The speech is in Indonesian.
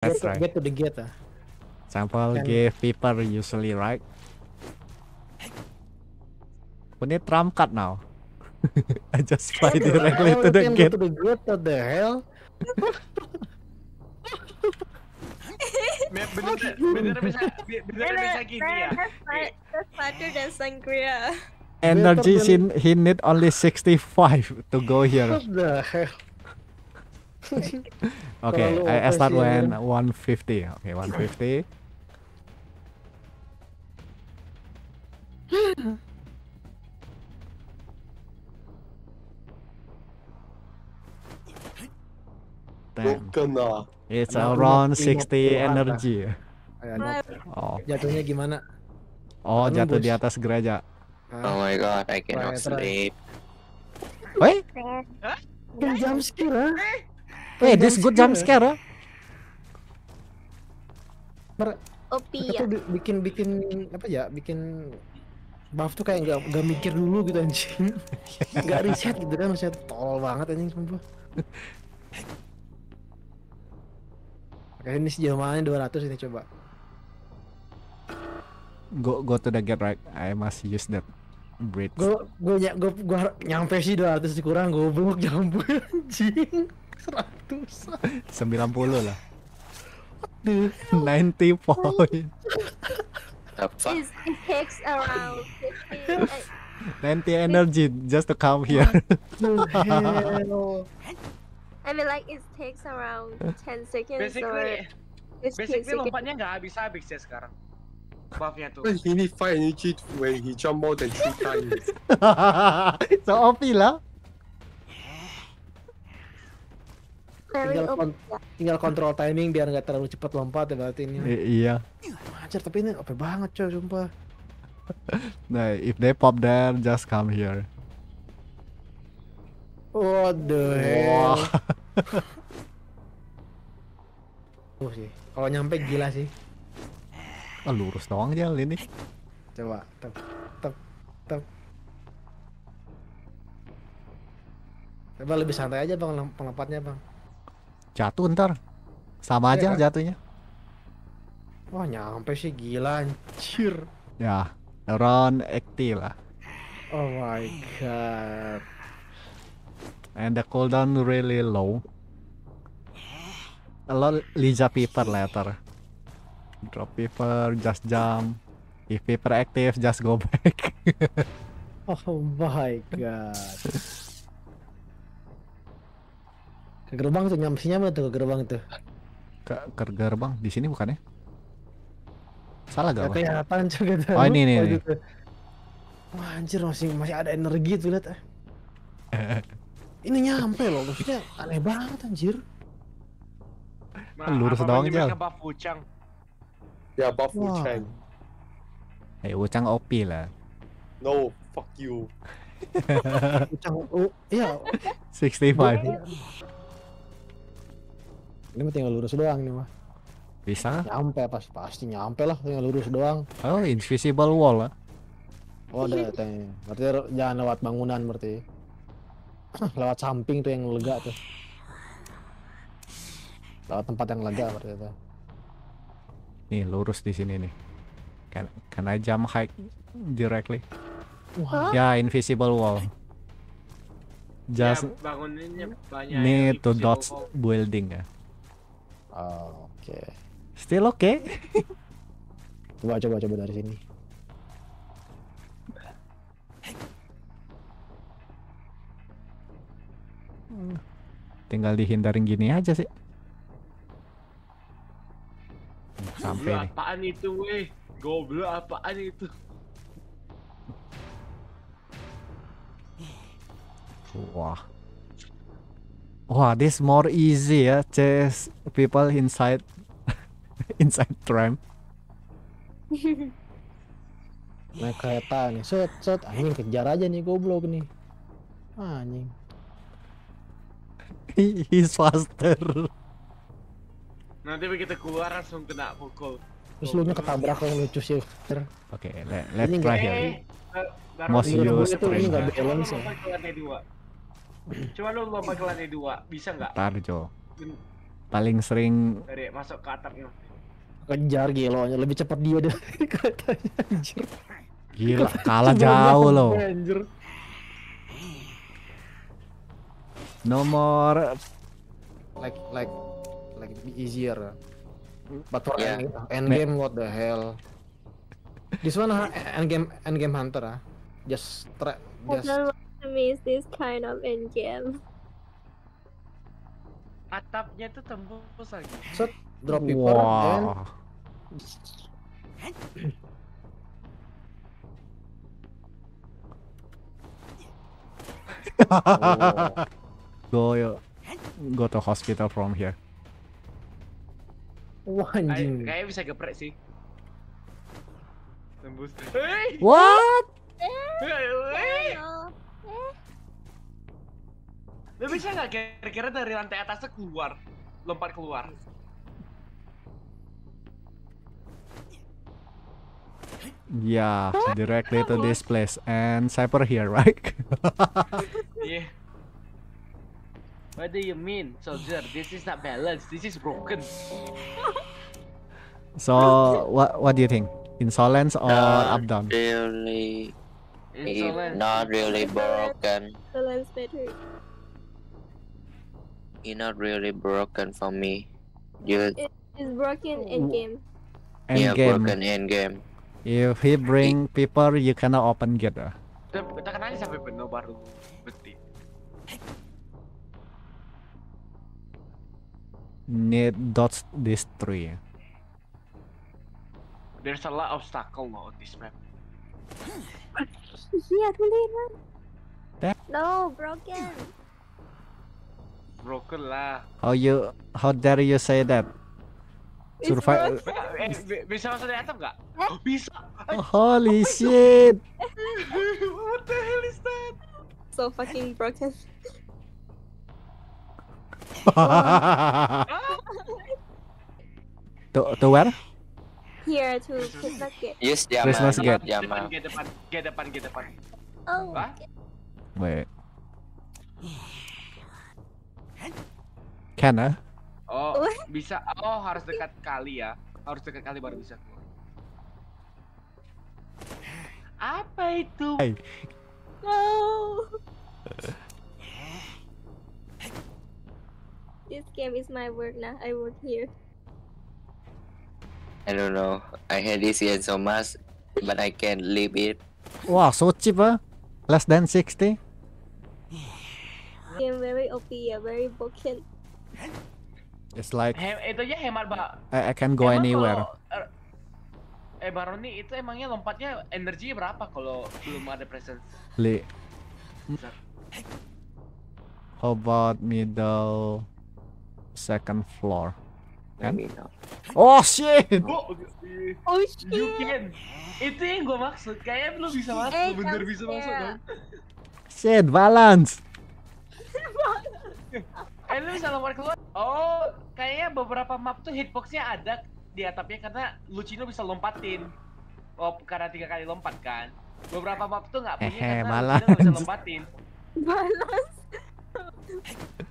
Let's get, to, try. get to the gate ah. Sample Can- give people usually right. We need trump card now. I just fly directly to the gate. to the gate, what the hell? Bener bener bisa bener bisa gini ya. That's fa- that's than Sangria. Energy he need only 65 to go here. What the hell? Okay, Terlalu I, I OP start when ya. 150. Okay, 150. Damn, ah. it's Nah, around lima- 60 lima- energy. Ayo, not- Oh, Jatuhnya gimana? oh jatuh di atas gereja. Oh my god, I cannot sleep. Wait, Kan jam scare ah. Wait, this good jump scare. ah. OP Mereka ya. tuh bikin bikin apa ya? Bikin buff tuh kayak nggak nggak mikir dulu gitu anjing. Nggak riset gitu kan maksudnya tol banget anjing sumpah. Oke ini sejauh mana 200 ini coba. Go go to the gate right. I must use that bridge. Gue gue gue gue nyampe sih 200 kurang goblok nyampe anjing. 100. 90 lah. Duh. 90 point. It's, it takes around 50. 90 energy just to come here. I mean, like it takes around 10 seconds or Basically, 15 basically lompatnya nggak habis-habis ya sekarang. Buffnya tuh. He need five energy when he jump more than three times. so OP lah. Tinggal, kon- tinggal kontrol timing biar nggak terlalu cepat lompat ya berarti ini. I- iya. Anjir tapi ini OP banget coy sumpah. Nah, if they pop there, just come here. What the Wah. hell? Tuh sih. Kalau nyampe gila sih. Oh, lurus doang jalan ini. Coba. Tep, tep, tep. Coba lebih santai aja bang lom- pelompatnya bang. Jatuh ntar. Sama Iya aja kan? jatuhnya. Wah nyampe sih gila anjir. Ya, around 80 lah. Oh my god. And the cooldown really low. A lot Lija Piper later. Drop Piper, just jump. If Piper active, just go back. Oh my god. Ke gerbang tuh nyampe nyampe tuh ke gerbang tuh. ke, ke gerbang di sini bukannya? Salah gak? Kelihatan juga tuh. Oh, ini, ini, Oh, ini. gitu. Wah anjir masih masih ada energi tuh lihat. eh. ini nyampe loh maksudnya aneh banget anjir. Nah, Lurus apa doang, mereka buff Wuchang. Yeah, buff Wow. Eh, Wuchang OP lah. No, fuck you. Ucang, oh, iya 65. Ini mah tinggal lurus doang nih mah. Bisa? Nyampe pas pasti nyampe lah tinggal lurus doang. Oh, invisible wall lah. Oh ada katanya. Berarti jangan lewat bangunan berarti. lewat samping tuh yang lega tuh. Lewat tempat yang lega berarti itu. Nih, lurus di sini nih. Can, can I jump high directly? Wah, Ya, invisible wall. Just Ya, bangunannya banyak. need to dodge wall. building ya. Oh, oke. Still okay? Coba coba coba dari sini. Tinggal dihindarin gini aja sih. Sampai Goblok nih. apaan itu weh? Goblok apaan itu? Wah. Wah, this more easy ya, chase people inside inside tram. Naik kereta nih. Set set anjing kejar aja nih goblok nih. Anjing. He- He's faster. Nanti begitu keluar langsung kena pukul. Terus lu nya ketabrak yang lucu sih. Oke, let, let's try here. Eh, baru Most used ini nggak balance ya. Coba lu lompat ke lantai dua, bisa nggak? Ntar Jo. paling sering Dari masuk ke atapnya. Kejar gelonya lebih cepat dia deh katanya anjir. gila kalah Cuma jauh loh. Anjir. No more Like like like be easier. But for Yeah. end, end game what the hell? This one end game end game hunter ah. Just try just don't to miss this kind of end game. Atapnya tuh tembus lagi. set drop paper and Wow. oh. Go go to hospital from here. Wah Ay, anjing. kayaknya bisa geprek sih. Tembus. Hei! What? Lu bisa nggak kira-kira dari lantai atasnya keluar? Lompat keluar. Yeah, directly to this place and Cypher here, right? Iya. What do you mean, soldier? This is not balanced. This is broken. so what what do you think? Insolence or Not up down? really, Insolence. not really broken. lens better. He not really broken for me. You It's broken end game. End yeah, game. broken in game. If he bring people, you cannot open gate. ah. Kita tekan aja sampai penuh baru beti. Need dodge this tree. There's a lot of obstacle loh on this map. Iya, tulisan. That- No, broken. Broken lah. How you? How dare you say that? Survive. Eh, bi- bisa masuk dari atap nggak? Oh, bisa. Holy shit! What the hell is that? So fucking broken. to to where? Here to Christmas gate. Use Christmas Yaman. gate. Depan, Yaman. gate depan, gate depan, gate depan. Oh? Wait. Can ah? Oh, bisa. Oh, harus dekat kali ya. Harus dekat kali baru bisa keluar. Apa itu? Hey. no. this game is my work now. I work here. I don't know. I hate this game so much, but I can't leave it. Wow, so cheap ah? Less than 60? Game very OP, yeah, very broken. It's like Hem, itu aja hemat, Mbak. I, I can go Emang anywhere. kalau, er, eh Baroni itu emangnya lompatnya energinya berapa kalau belum ada presence? Li. How about middle second floor? Kan? Oh shit! Oh, Oh you shit! can. Itu yang gue maksud. Kayaknya lu bisa masuk, Eh, bener jump bisa masuk dong. Shit, balance. lu bisa lompat keluar. Oh, kayaknya beberapa map tuh hitboxnya ada di atapnya karena Lucino bisa lompatin. Oh, karena tiga kali lompat kan. Beberapa map tuh nggak punya Hehe, karena Lucino bisa lompatin. Balance.